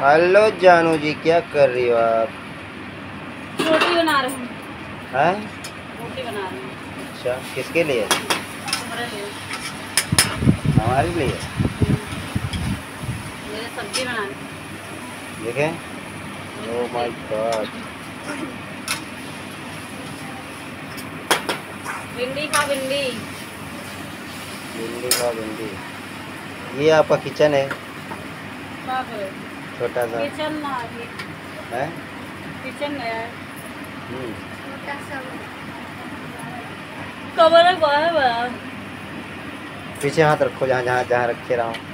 Hello जानू जी क्या कर रही हो आप? रोटी बना रही हूँ। हैं? रोटी बना रही हूँ। अच्छा किसके लिए? हमारे लिए। मेरे सब्ज़ी बना रही देखें। ओ माय गॉड भिंडी खा भिंडी। भिंडी का भिंडी। ये आपका किचन है? छोटा सा। किचन ना है? किचन नया है हम्म, कवर है बड़ा पीछे हाथ रखो जहाँ जहाँ जहाँ रखे रहा। हूँ।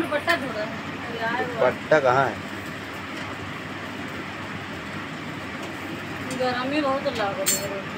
दुपट्टा पट्टा कहाँ है? गर्मी बहुत लग है।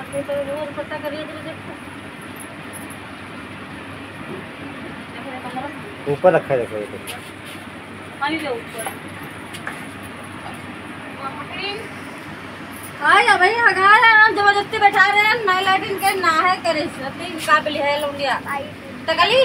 हाँ तो करिए तो ऊपर रखा है देखो ये तो। ऊपर। हाँ भाई हगा रहे हैं ज़बरदस्ती बैठा रहे हैं। नई लाइटिंग के ना है करे सती काबिल है लौंडिया तकली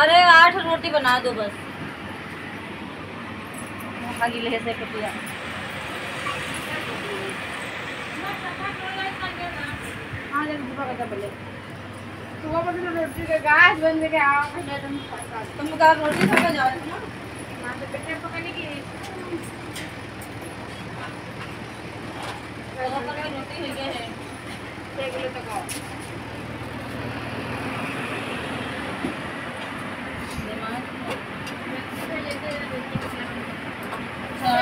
अरे आठ रोटी बना दो बस। खाली ले से कटिया हाँ जब दीपा का बोले तुम का रोटी खा जाओ ना? रोटी हो गया है सारा